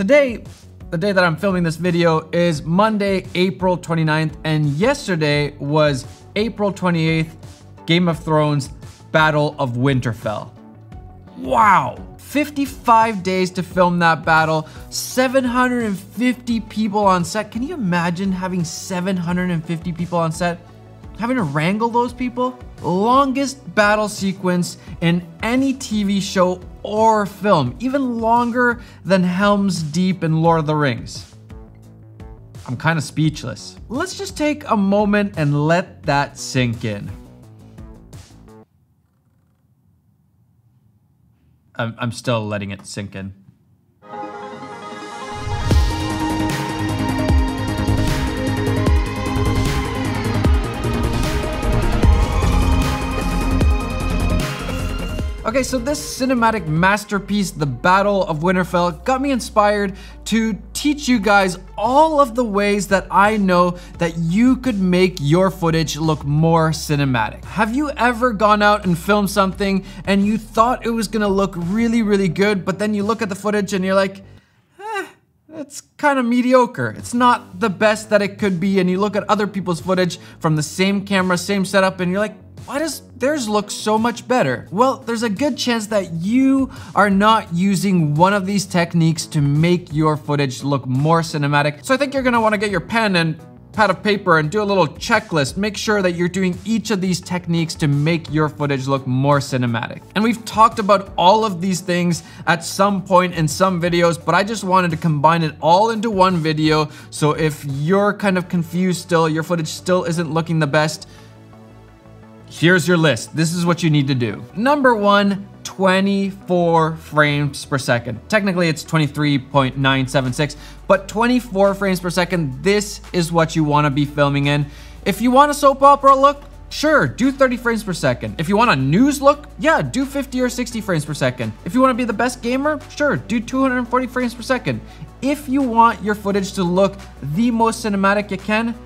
Today, the day that I'm filming this video is Monday, April 29th, and yesterday was April 28th, Game of Thrones Battle of Winterfell. Wow! 55 days to film that battle, 750 people on set. Can you imagine having 750 people on set? Having to wrangle those people? Longest battle sequence in any TV show or film, even longer than Helm's Deep in Lord of the Rings. I'm kind of speechless. Let's just take a moment and let that sink in. I'm, still letting it sink in. Okay, so this cinematic masterpiece, The Battle of Winterfell, got me inspired to teach you guys all of the ways that I know that you could make your footage look more cinematic. Have you ever gone out and filmed something and you thought it was gonna look really, really good, but then you look at the footage and you're like, eh, it's kind of mediocre. It's not the best that it could be. And you look at other people's footage from the same camera, same setup, and you're like, why does theirs look so much better? Well, there's a good chance that you are not using one of these techniques to make your footage look more cinematic. So I think you're gonna wanna get your pen and pad of paper and do a little checklist. Make sure that you're doing each of these techniques to make your footage look more cinematic. And we've talked about all of these things at some point in some videos, but I just wanted to combine it all into one video. So if you're kind of confused still, your footage still isn't looking the best, Here's your list. This is what you need to do. Number one, 24 frames per second. Technically it's 23.976, but 24 frames per second, this is what you wanna be filming in. If you want a soap opera look, Sure, do 30 frames per second. If you want a news look, yeah, do 50 or 60 frames per second. If you want to be the best gamer, sure, do 240 frames per second. If you want your footage to look the most cinematic you can,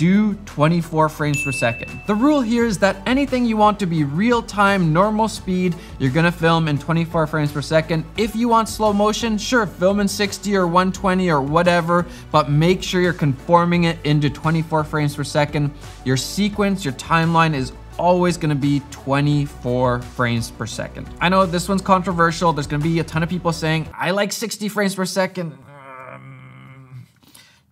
do 24 frames per second. The rule here is that anything you want to be real-time, normal speed, you're gonna film in 24 frames per second. If you want slow motion, sure, film in 60 or 120 or whatever, but make sure you're conforming it into 24 frames per second. Your sequence, your timeline is always gonna be 24 frames per second. I know this one's controversial. There's gonna be a ton of people saying, I like 60 frames per second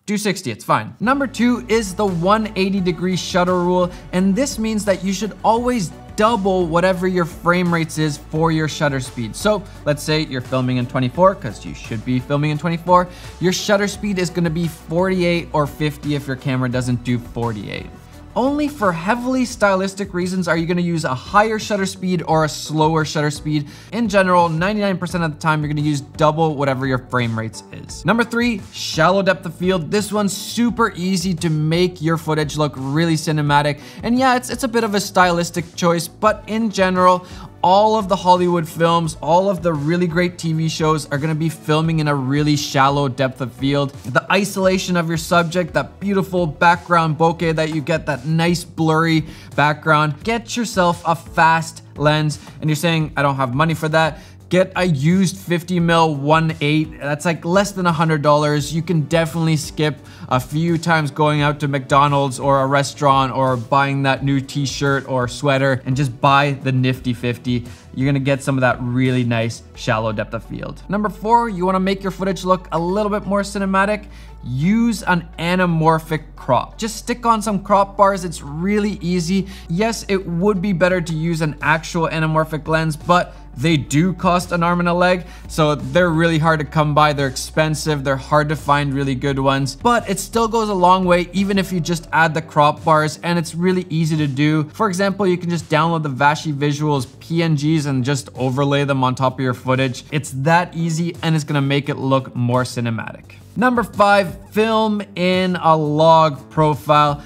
do 60, it's fine. Number two is the 180 degree shutter rule, and this means that you should always double whatever your frame rates is for your shutter speed. So let's say you're filming in 24, because you should be filming in 24, your shutter speed is gonna be 48 or 50 if your camera doesn't do 48. Only for heavily stylistic reasons are you gonna use a higher shutter speed or a slower shutter speed. In general, 99% of the time, you're gonna use double whatever your frame rates is. Number three, shallow depth of field. This one's super easy to make your footage look really cinematic. And yeah, it's, it's a bit of a stylistic choice, but in general, all of the Hollywood films, all of the really great TV shows are gonna be filming in a really shallow depth of field. The isolation of your subject, that beautiful background bokeh that you get, that nice blurry background. Get yourself a fast lens and you're saying, I don't have money for that get a used 50 mil 1.8. That's like less than $100. You can definitely skip a few times going out to McDonald's or a restaurant or buying that new t-shirt or sweater and just buy the nifty 50. You're gonna get some of that really nice shallow depth of field. Number four, you wanna make your footage look a little bit more cinematic use an anamorphic crop. Just stick on some crop bars, it's really easy. Yes, it would be better to use an actual anamorphic lens, but they do cost an arm and a leg, so they're really hard to come by. They're expensive, they're hard to find really good ones, but it still goes a long way even if you just add the crop bars and it's really easy to do. For example, you can just download the Vashi Visuals PNGs and just overlay them on top of your footage. It's that easy and it's gonna make it look more cinematic. Number five, film in a log profile.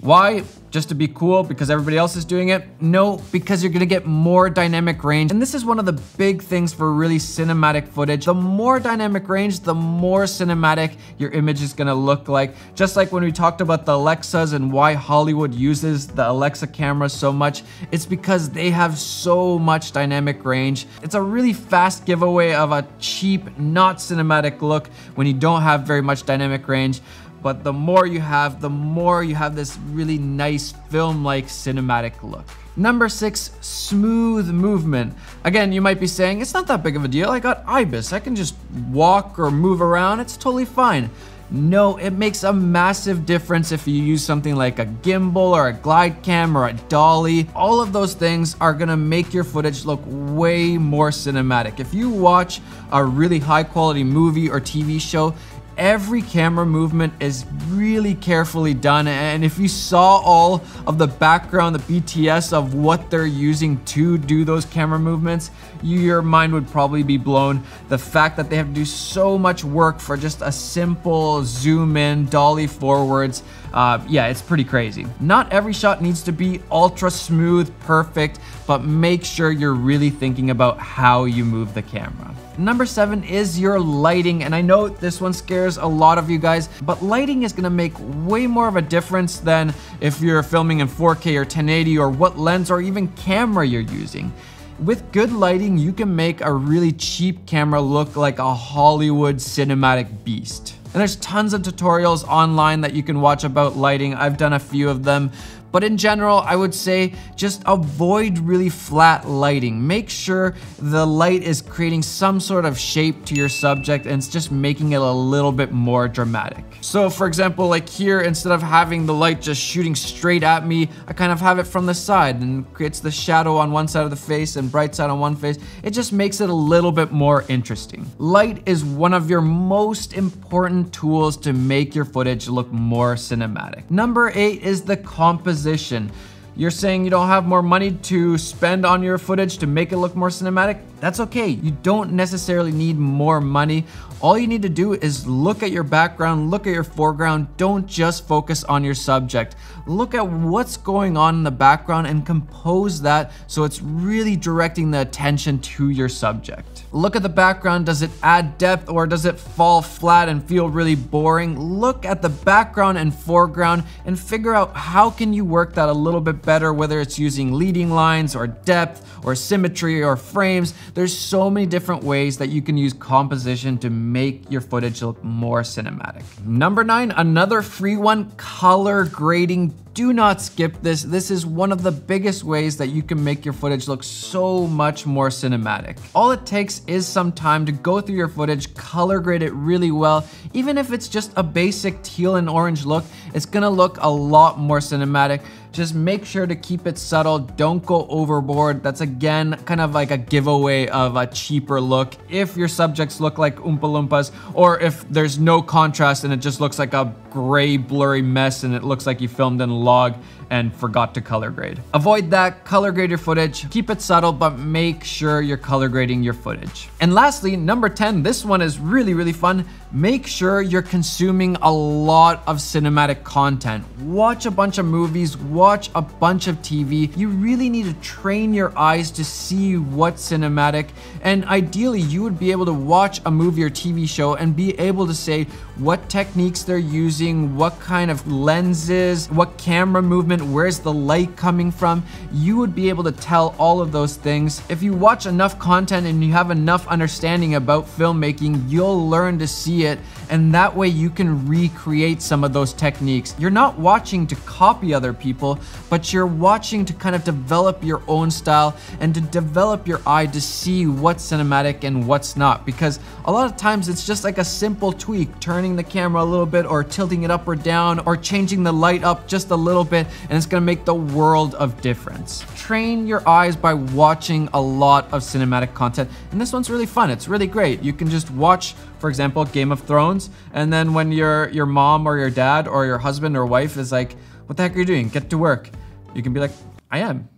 Why? Just to be cool because everybody else is doing it? No, because you're gonna get more dynamic range. And this is one of the big things for really cinematic footage. The more dynamic range, the more cinematic your image is gonna look like. Just like when we talked about the Alexas and why Hollywood uses the Alexa camera so much, it's because they have so much dynamic range. It's a really fast giveaway of a cheap, not cinematic look when you don't have very much dynamic range but the more you have, the more you have this really nice film-like cinematic look. Number six, smooth movement. Again, you might be saying, it's not that big of a deal. I got IBIS. I can just walk or move around. It's totally fine. No, it makes a massive difference if you use something like a gimbal or a glide cam or a dolly. All of those things are gonna make your footage look way more cinematic. If you watch a really high quality movie or TV show, every camera movement is really carefully done and if you saw all of the background, the BTS of what they're using to do those camera movements, your mind would probably be blown. The fact that they have to do so much work for just a simple zoom in, dolly forwards, uh, yeah, it's pretty crazy. Not every shot needs to be ultra smooth, perfect, but make sure you're really thinking about how you move the camera. Number seven is your lighting, and I know this one scares a lot of you guys, but lighting is gonna make way more of a difference than if you're filming in 4K or 1080 or what lens or even camera you're using. With good lighting, you can make a really cheap camera look like a Hollywood cinematic beast. And there's tons of tutorials online that you can watch about lighting. I've done a few of them. But in general, I would say just avoid really flat lighting. Make sure the light is creating some sort of shape to your subject and it's just making it a little bit more dramatic. So for example, like here, instead of having the light just shooting straight at me, I kind of have it from the side and creates the shadow on one side of the face and bright side on one face. It just makes it a little bit more interesting. Light is one of your most important tools to make your footage look more cinematic. Number eight is the composition position. You're saying you don't have more money to spend on your footage to make it look more cinematic? That's okay. You don't necessarily need more money. All you need to do is look at your background, look at your foreground. Don't just focus on your subject. Look at what's going on in the background and compose that so it's really directing the attention to your subject. Look at the background. Does it add depth or does it fall flat and feel really boring? Look at the background and foreground and figure out how can you work that a little bit better, whether it's using leading lines or depth or symmetry or frames. There's so many different ways that you can use composition to make your footage look more cinematic. Number nine, another free one, color grading do not skip this. This is one of the biggest ways that you can make your footage look so much more cinematic. All it takes is some time to go through your footage, color grade it really well. Even if it's just a basic teal and orange look, it's gonna look a lot more cinematic. Just make sure to keep it subtle. Don't go overboard. That's again kind of like a giveaway of a cheaper look. If your subjects look like Oompa Loompas, or if there's no contrast and it just looks like a gray, blurry mess and it looks like you filmed in log and forgot to color grade. Avoid that, color grade your footage, keep it subtle, but make sure you're color grading your footage. And lastly, number 10, this one is really, really fun. Make sure you're consuming a lot of cinematic content. Watch a bunch of movies, watch a bunch of TV. You really need to train your eyes to see what's cinematic. And ideally, you would be able to watch a movie or TV show and be able to say what techniques they're using, what kind of lenses, what camera movement where's the light coming from, you would be able to tell all of those things. If you watch enough content and you have enough understanding about filmmaking, you'll learn to see it and that way you can recreate some of those techniques. You're not watching to copy other people, but you're watching to kind of develop your own style and to develop your eye to see what's cinematic and what's not. Because a lot of times it's just like a simple tweak, turning the camera a little bit or tilting it up or down or changing the light up just a little bit and it's gonna make the world of difference. Train your eyes by watching a lot of cinematic content and this one's really fun. It's really great. You can just watch for example, Game of Thrones, and then when your your mom or your dad or your husband or wife is like, "What the heck are you doing? Get to work." You can be like, "I am.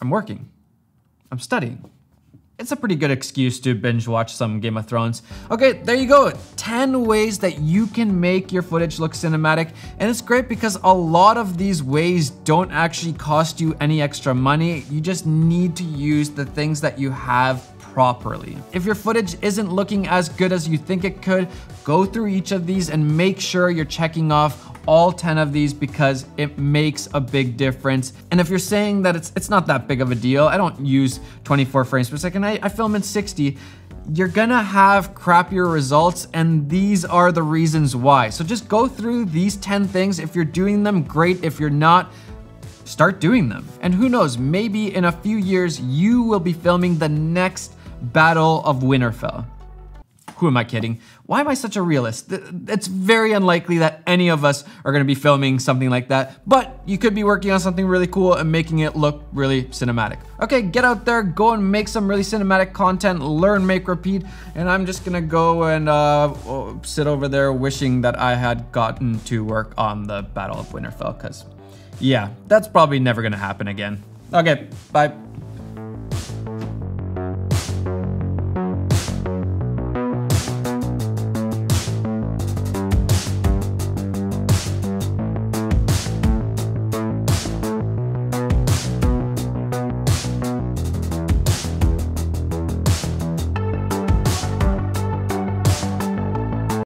I'm working. I'm studying." it's a pretty good excuse to binge watch some Game of Thrones. Okay, there you go. 10 ways that you can make your footage look cinematic. And it's great because a lot of these ways don't actually cost you any extra money. You just need to use the things that you have properly. If your footage isn't looking as good as you think it could, go through each of these and make sure you're checking off all 10 of these because it makes a big difference. And if you're saying that it's it's not that big of a deal, I don't use 24 frames per second, I, I film in 60, you're gonna have crappier results and these are the reasons why. So just go through these 10 things. If you're doing them, great. If you're not, start doing them. And who knows, maybe in a few years, you will be filming the next Battle of Winterfell. Who am I kidding? Why am I such a realist? It's very unlikely that any of us are gonna be filming something like that, but you could be working on something really cool and making it look really cinematic. Okay, get out there, go and make some really cinematic content, learn, make, repeat, and I'm just gonna go and uh, sit over there wishing that I had gotten to work on the Battle of Winterfell, because yeah, that's probably never gonna happen again. Okay, bye.